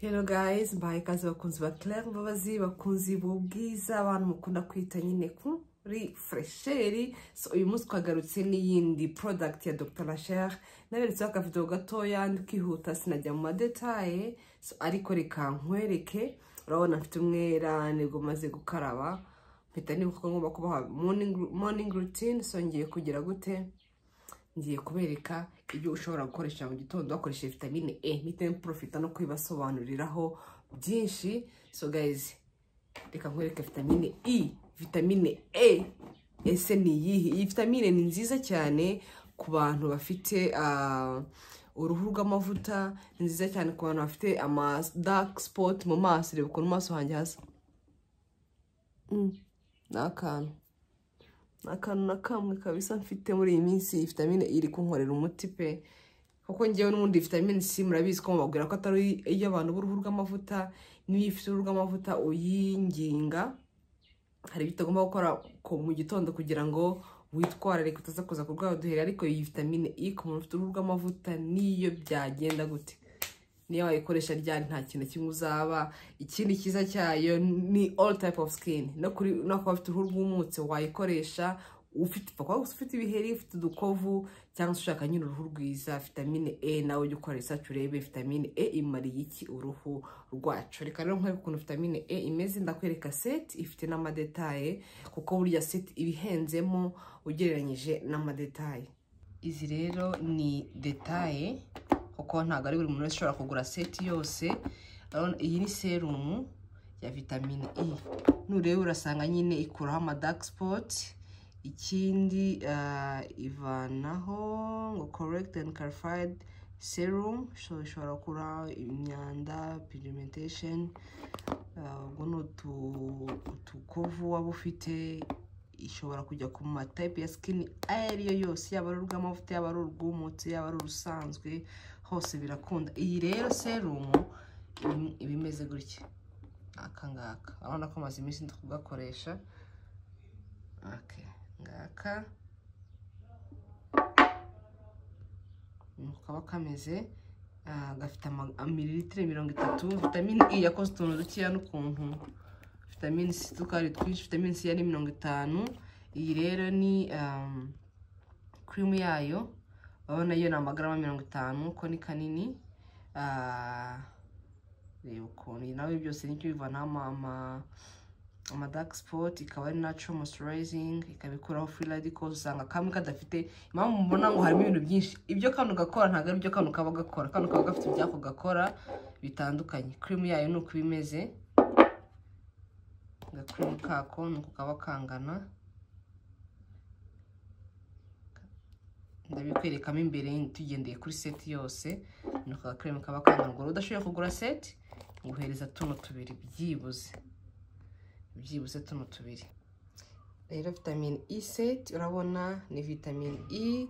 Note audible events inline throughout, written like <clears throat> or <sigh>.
Hello guys, mbaye ikaze bakunzi ba Claire Mbabazi, bakunzi b'ubwiza, abantu mukunda kwita nyine kuri fresheri. So uyu munsi twagarutse n'iyindi product ya Dr. Lachère. Naberetseho akavideo gatoya ndi kwihuta sinajya mu madetaye. Ariko reka nkwereke, urabona mfite umwera ni bwo maze gukaraba. Mpita nibuka ngomba kubaha routine, so ngiye kugira gute? Ngiye kubereka ibyo ushobora gukoresha mu gitondo wakoresheje vitamine E. Mpite profita no kubibasobanuriraho byinshi. So guys reka nkwereke vitamine E. Vitamine E ese ni iyihe? Iyi vitamine ni nziza cyane ku bantu bafite ah, uruhu rw'amavuta ni nziza cyane ku bantu bafite ama dark spot mu maso. Reba ukuntu mu maso hanjye hasa Mm, ni akantu. Akantu na kamwe kabisa mfite muri iyi minsi iyi vitamine iri kunkorera umuti pe. Kuko ngewe n'ubundi vitamine C murabizi ko mubabwira ko atari iy'abantu b'uruhu rw'amavuta n'iyo ifite uruhu rw'amavuta uyinginga hari ibyo utagomba gukora mu gitondo kugira ngo witwararike utaza kuza kurwara uduheri ariko iyi vitamine E ku muntu ufite uruhu rw'amavuta niyo byagenda gute. Niyo wayikoresha ryari nta kintu kimwe uzaba. Ikindi cyiza cyayo ni all type of skin. No kuba ufite uruhu rwumutse wayikoresha ufite ibiheri ufite udukovu cyangwa se ushaka nyine uruhu rwiza vitamine E nawe ujya ukora research urebe vitamine E imariye iki uruhu rwacu. Reka rero nkwereke ukuntu vitamine E imeze ndakwereka set ifite n'amadetaye kuko burya set iba ihenzemo ugereranyije n'amadetaye. Izi rero ni detaye kuko ntabwo ari buri muntu wese ushobora kugura seti yose. Iyi ni serumu ya vitamine E. Nureba urasanga nyine ikuraho ama dark spot ikindi ah, ivanaho ngo correct and clarified serum so ishobora gukuraho imyanda ah, ubwo ni utu- utukovu waba ufite ishobora kujya ku ma type ya skin ayo ari yo yose yaba ari urw'amavuta yaba ari urw'umutse yaba ari urusanzwe hose birakunda. Iyi rero serumu iba- imeze gutya. Aka ngaka. Urabona ko maze iminsi ndi kugakoresha. Ngaka. Kaba kameze. Ah, gafite mililitire mirongo itatu. Vitamine E yakoze utuntu dukeya n'ukuntu. Vitamine C tukari twinshi. Vitamine C yari mirongo itanu. Iyi rero ni um, cream yayo. Urabona yo ni amagarama mirongo itanu ko ni kanini. Ah, reba ukuntu iyi nawe byose ni cyo bivanaho ama, ama, ama dark spot ikaba ari natural moisturizing ikaba ikuraho free radicals usanga kamwe kadafite impamvu mubona ngo harimo ibintu byinshi. Ibyo kano gakora ntabwo ari byo kano kaba gakora. Kano kaba gafite ibyako gakora bitandukanye. Cream yayo ni uko iba imeze. Agakirimu kako ni uko kaba kangana. Ndabikwerekamo imbere tugendeye kuri seti yose ni uko agakirimu kaba kangana udashoboye kugura seti nguhereza tuno tubiri byibuze. Byibuze tuno tubiri. Rero vitamine E set urabona ni vitamine E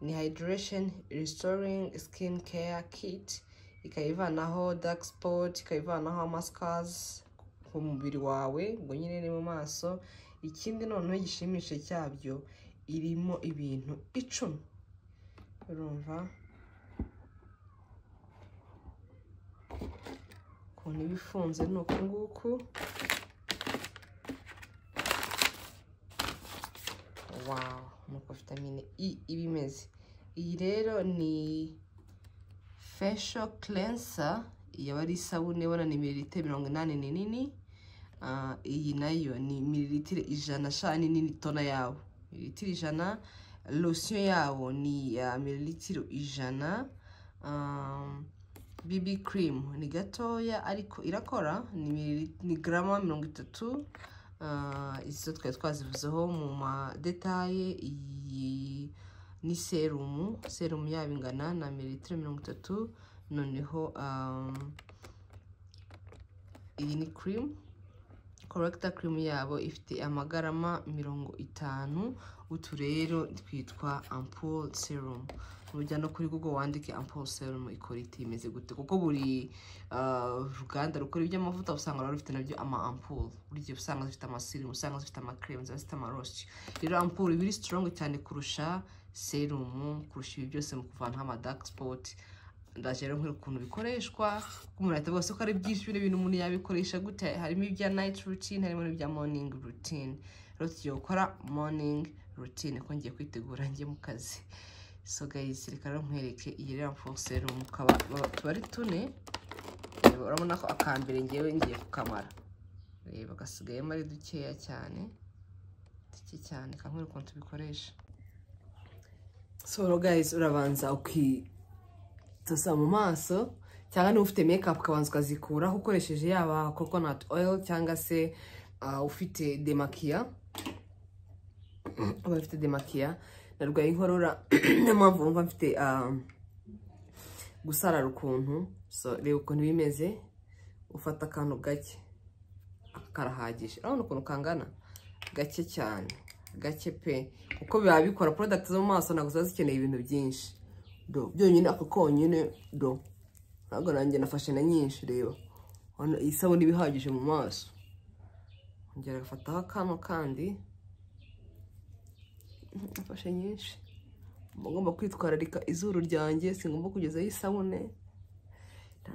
ni hydration restoring skin care kit ikaba ivanaho dark spot ikaba ivanaho amascars ku mubiri wawe ngo nyine ni mu maso. Ikindi noneho igishimishe cyabyo irimo ibintu icumi. Urumva ukuntu iba ifunze ni uku nguku wawu nuko vitamine E iba imeze iyi rero ni facial cleanser iyi aba ari isabune ubona ni mililitiro mirongo inani ni nini Ah, iyi na yo ni mililitiro ijana sha ni nini tona yawo mililitiro ijana lotion yawo ni ya mililitiro ijana Um, BB cream. Ni gatoya ariko irakora ni, garama mirongo itatu Ah, izo twari twazivuzeho mu madetaye iyi ni serumu serumu yabo ingana na mililitiro mirongo itatu noneho um, iyi ni cream. Corrector cream yabo ifite amagarama mirongo itanu utu rero twitwa ampoule serum. Ujya no kuri google wandike ampoule serum ikora iti imeze gute? Kuko buri ah, ruganda rukora iby'amavuta usanga ruba rufite na byo ama ampoule. Buri gihe usanga zifite amasirimu usanga zifite amacreme ziba zifite amarosi rero ampoule iba iri strong cyane kurusha serum kurusha ibi byose mu kuvanaho ama dark spot. Ndaje rero nkwereka ukuntu bikoreshwa umuntu ahita avuga ko ari byinshi bino bintu umuntu yabikoresha gute? Harimo ibya night routine harimo n'ibya morning routine. Rero tugiye gukora morning routine ko ngiye kwitegura njye mu kazi. So guys reka rero nkwereke iyi rero serum kaba tuba ari tune. Urabona ko akambere ngewe ngiye kukamara. Reba gasigayemo ari dukeya cyane duke cyane kamwe ukuntu tubikoresha. So guys urabanza ukitosa mu maso cyangwa niba ufite up ukabanza ukazikuraho ukoresheje yaba coconut oil cyangwa se ufite demakiya aba afite demakiya narwaye inkorora niyo mpamvu wumva mfite gusarara ukuntu. Reba ukuntu bimeze ufata akantu gake karahagije urabona ukuntu kangana? Gake cyane. Gake pe. Kuko biba bikora product zo mu maso ntabwo ziba zikeneye ibintu byinshi. Do byonyine ako konyine do. Ntabwo nanjye nafashe na nyinshi reba. Iyi sabune iba ihagije mu maso. Ongera agafataho akantu kandi <clears throat> nafashe nyinshi. Ngomba kwitwararika izuru ryanjye singomba kugezaho isabune.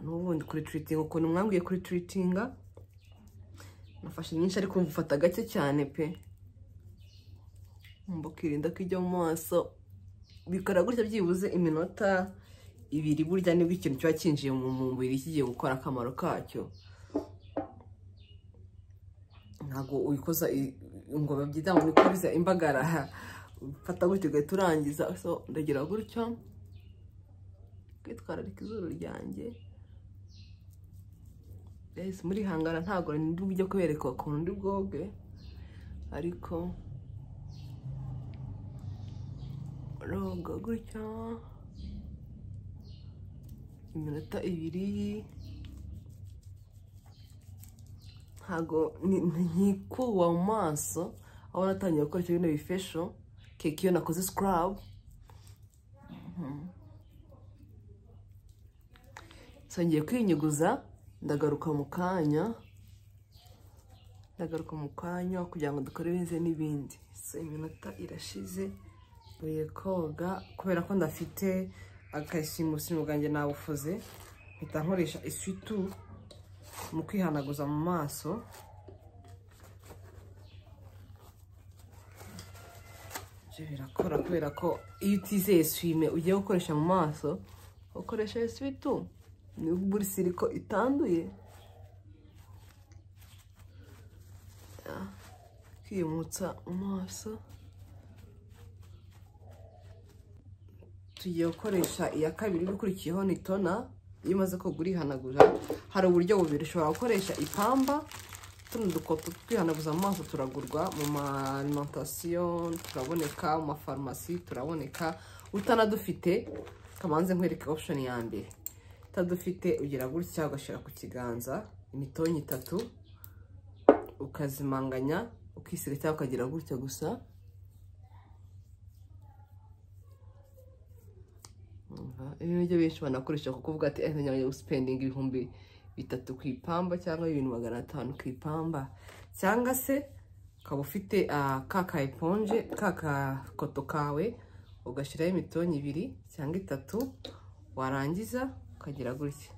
N'ubundi kuri turitinga ukuntu mwambwiye kuri turitinga nafashe nyinshi ariko mfata gake cyane pe. Ngomba kwirinda ko ijya mu maso. Bikora gutya byibuze iminota ibiri burya ni bwo ikintu kiba cyinjiye mu mubiri kigiye gukora akamaro kacyo. Ntabwo uyikoza ngo babyita ngo imbagara. Fata gutya ugahita urangiza ndagira gutyo. Kwitwararika izuru ryanjye. Muri hangara ntabwo ndi bujye kubereka ukuntu ndi bwoge. Ariko roga gutya iminota ibiri ntabwo nkikuwa mu maso aho natangiye gukoresha bino bifesho. Keke iyo nakoze sikarabu ngiye kwinyuguza ndagaruka mu kanya ndagaruka mu kanya kugira ngo dukore neza n'ibindi. Iminota irashize mvuye koga kubera ko ndafite akasimusimu bwanjye nabufuze mpita nkoresha isutu mu kwihanaguza mu maso. Ibyo birakora kubera ko iyo utizeye swime ugiye gukoresha mu maso ukoresha isutu niba buri siriko itanduye kwiyumutsa mu maso tugiye gukoresha iya kabiri ikurikiyeho ni tona iyo umaze koga urihanagura hari uburyo bubiri ushobora gukoresha ipamba tuno dukoto twihanaguza mu maso turagurwa mu ma alimentation turaboneka mu mafarumasi turaboneka. Utanadufite kamanze nkwereke option ya mbere. Utadufite ugira gutya ugashyira ku kiganza imitonyi itatu ukazimanganya ukisiga cyangwa ukagira gutya gusa. Ibi ni byo benshi banakoresha kuko uvuga ati eee njya gusipendinga ibihumbi bitatu ku ipamba cyangwa ibintu magana atanu ku ipamba cyangwa se ukaba ufite ka ka eponje ka kakoto kawe ugashyiraho imitonyi ibiri cyangwa itatu warangiza ukagira gutya.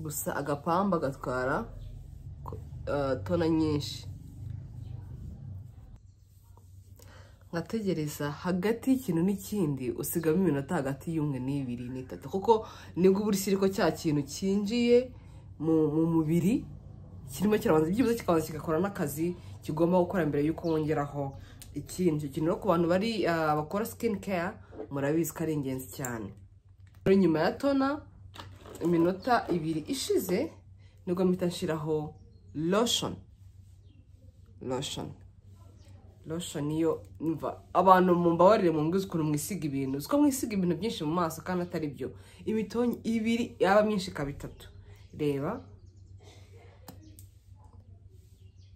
Gusa agapamba gatwara tona nyinshi. Ngategereza hagati y'ikintu n'ikindi usigamo iminota hagati y'umwe n'ibiri n'itatu. Kuko ni bwo uba uriko cya kintu cyinjiye mu mubiri kirimo kirabanza byibuze kikabanza kigakora n'akazi kigomba gukora mbere y'uko wongeraho ikindi. Icyo kintu ku bantu bari bakora sikini keya murabizi ko ari ingenzi cyane. Nyuma ya tona iminota ibiri ishize ni bwo mpita nshyiraho loshoni loshoni loshoni yo abantu mumbabarire mu mbwiza ukuntu mwisiga ibintu. Uziko mwisiga ibintu byinshi mu maso kandi atari byo. Imitonyi ibiri yaba myinshi ikaba itatu. Reba.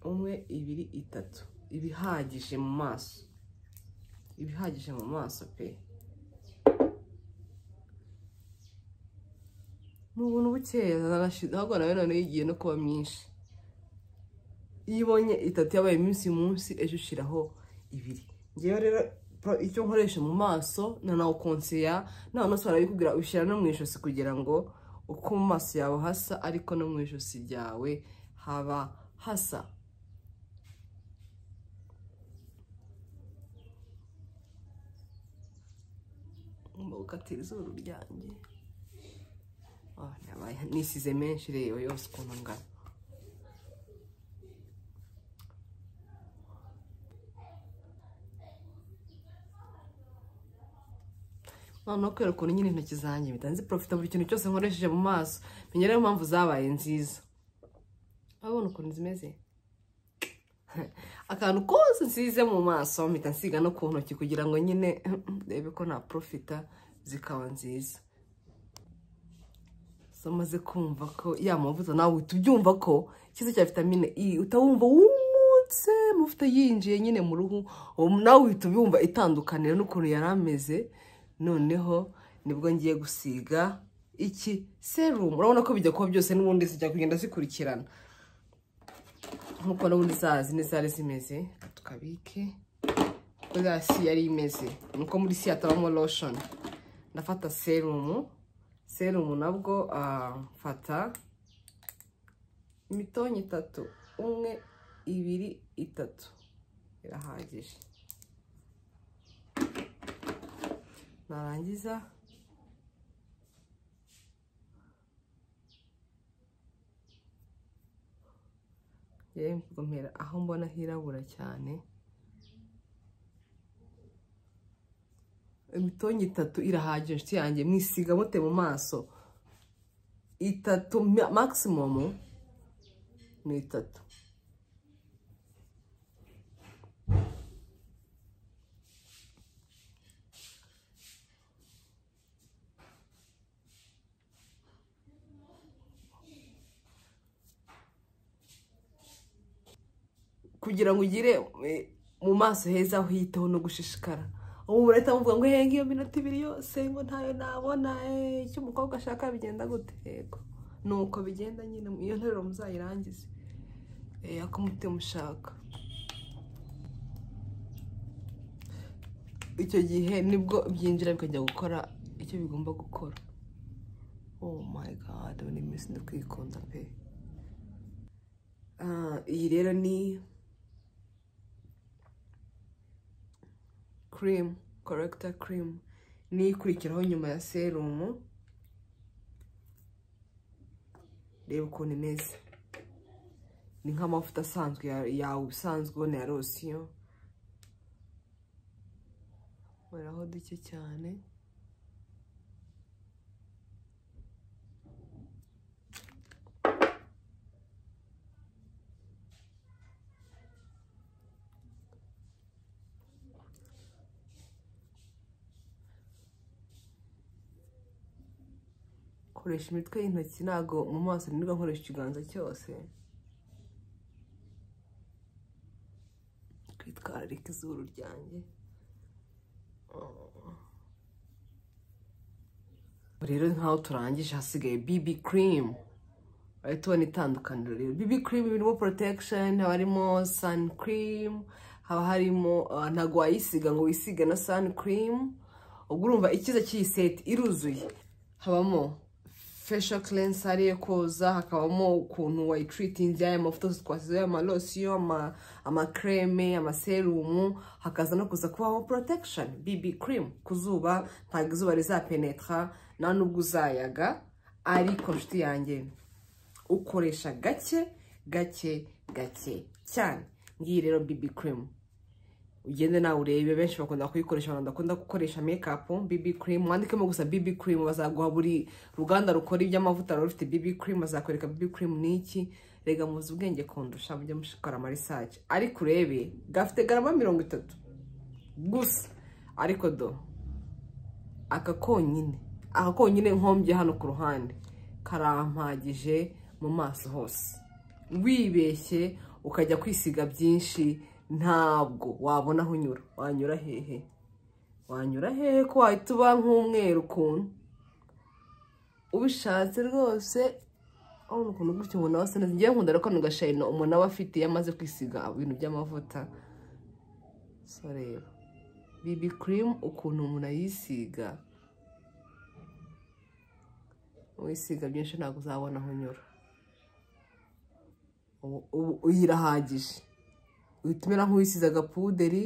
Umwe ibiri itatu. Ibihagije mu maso. Ibihagije mu maso pe. Ni ubuntu bukeya ahubwo nawe noneho igiye no kuba myinshi. Iyo ubonye itatu yabaye iminsi munsi ejo ushyiraho ibiri. Ngewe rero icyo nkoresha mu maso nanawukonseya none se barabikubwira ushyira no mu ijosi kugira ngo uko mu maso yawe hasa ariko no mu ijosi ryawe haba hasa. Ngomba gukatira izuru ryanjye. Ah, nisize menshi reba yose ukuntu angana noneho kubera ukuntu nyine intoki zanjye mpita nziprofita buri kintu cyose nkoresheje mu maso. Menya rero impamvu zabaye nziza. Urabona ukuntu zimeze? <laughs> Akantu kose nsize mu maso mpita nsiga no ku ntoki kugira ngo nyine <laughs> ndebe ko naprofita zikaba nziza. So maze kumva ko ya mavuta nawe uhita ubyumva ko ikiza cya vitamine i utawumva wumutse amavuta yinjiye nyine mu ruhu nawe uhita ubyumva itandukaniro n'ukuntu yari ameze. Noneho ni bwo ngiye gusiga iki serumu urabona ko bijya kuba byose n'ubundi zijya kugenda zikurikirana. Nk'uko n'ubundi za zindi zari zimeze tukabike. Uko si yari imeze. Nuko muri si hatabamo loshoni ndafata serumu serumu nabwo mfata imitonyi itatu. Umwe ibiri itatu. Irahagije. Narangiza. Ngomera aho mbona hirabura cyane. Imitonyi itatu irahagije inshuti yanjye mwisiga mute mu maso. Itatu ma- maximum ni itatu. Kugira ngo ugire eh, mu maso heza hitaho no gushishikara. Ubu murahita muvuga ngo henga iyo minota ibiri yose ngo ntayo nabona eh, icyo umukobwa ashaka bigenda gute? Yego. Ni uko bigenda nyine iyo nteruro muzayirangize. Eh, ako umutima ushaka. Icyo gihe ni bwo byinjira bikajya gukora icyo bigomba gukora. Oh my god ni iminsi ndi kwikunda pe. Ah, iyi rero ni cream corrector cream. Ni ikurikiraho nyuma ya serumu reba ukuntu imeze. Ni nk'amavuta asanzwe ya- yawe usanzwe ubona ya rosiyo baraho duke cyane. Koresha imitwe y'intoki ntabwo mu maso nirwo nkoresha ikiganza cyose. Kwitwararika izuru ryanjye. Rero nkaho turangije hasigaye bibi kirimu urahita ubona itandukaniro rero. Bibi kirimu birimo porotekisheni haba harimo sani kirimu haba harimo ah, ntabwo wayisiga ngo wisige na sani kirimu ubwo urumva ikiza cy'iyi seti iruzuye. Habamo fesho kerensi ariyo koza hakabamo ukuntu wayitiritinze aya mavuta twasizeho amalosiyo ama- amakreme amaserumu hakaza no kuza kubaho porotekishoni bibi kirimu ku zuba ntabwo izuba rizapenetra nta nubwo uzayaga ariko nshuti yanjye. Ukoresha gake gake gake. Cyane. Ngiyi rero bibi kirimu ugende nawe urebe benshi bakunda kuyikoresha abantu bakunda gukoresha mekapu bibi kirimu wandikemo gusa bibi kirimu bazaguha buri ruganda rukora iby'amavuta ruba rufite. Bibi kirimu bazakwereka bibi kirimu ni iki. Rega muzi ubwenge kundusha mujye mushikora amarisaje ariko urebe gafite garama mirongo itatu. Gusa ariko do aka konyine aka konyine nkombye hano ku ruhande karampagije mu maso hose. Wibeshye ukajya kwisiga byinshi ntabwo. Wabona aho unyura? Wanyura hehe? Wanyura hehe ko wahita uba nk'umweru ukuntu? Ubishatse rwose. Urabona ukuntu gutya umuntu aba asa neza. Ngewe nkunda rero gashayino umuntu aba afite iyo amaze kwisiga ibintu by'amavuta. So reba bibi cream ukuntu umuntu ayisiga. Wisiga byinshi ntabwo uzabona aho unyura. Ubu ubu iyi irahagije uhita umera nk'uwisize agapuderi.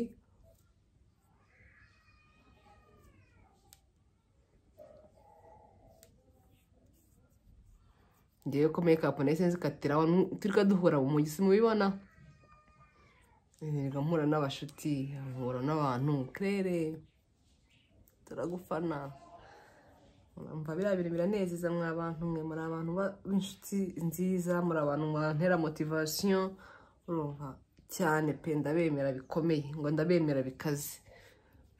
Ngewe ko mekapu nahise nzikatira abantu turi duhura mu mujyi simubibona ntiga mpura n'abashuti mpura n'abantu kirere turagufana. Mva biriya bintu biranezeza mwa abantu mwe muri abantu ba- b'inshuti nziza muri abantu mwantera motivasiyo urumva. Cyane pe ndabemera bikomeye ngo ndabemera bikaze.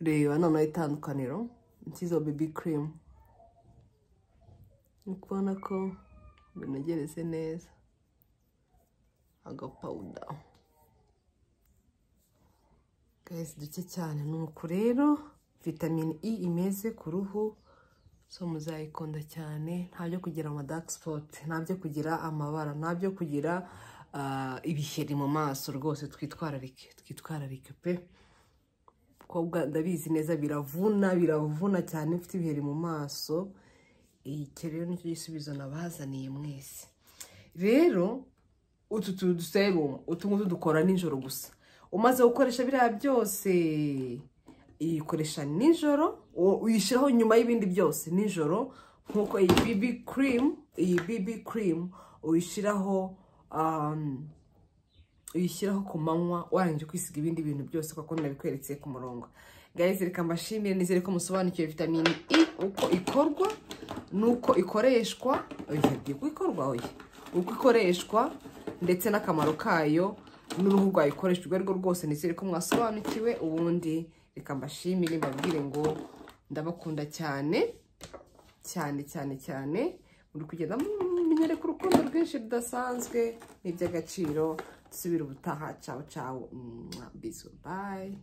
Reba noneho itandukaniro nsizo bebi kirimu uri kubona ko binogereze neza. Agapawuda. Gahise duke cyane. Ni uku rero vitamine i imeze ku ruhu. So muzayikunda cyane. Nta byo kugira nta byo kugira amabara nta byo kugira ibiheri mu maso rwose twitwararike twitwararike pe. Kobwa ndabizi neza biravuna biravuna cyane ufite ibiheri mu maso. Iki rero ni cyo gisubizo nabazaniye mwese. Rero utu tu duserumu utu ngutu dukora nijoro gusa. Umaze gukoresha biriya byose iyikoresha nijoro uyishyiraho nyuma y'ibindi byose nijoro nk'uko iyi bibi kirimu iyi bibi kirimu uyishyiraho uyishyiraho ku manywa warangije kwisiga ibindi bintu byose kuko nabikweretse ku murongo. Guys reka mbashimire nizere ko musobanukiwe vitamine i uko ikorwa n'uko ikoreshwa uko ikorwa uko ikoreshwa ndetse n'akamaro kayo n'uruhu rwayikoreshwa urwo ari rwo rwose nizere ko mwasobanukiwe. Ubundi reka mbashimire mbabwire ngo ndabakunda cyane cyane cyane cyane muri kugenda mumenyereka urukundo rwinshi rudasanzwe n'iby'agaciro dusubire ubutaha cawu cawu bizu bayi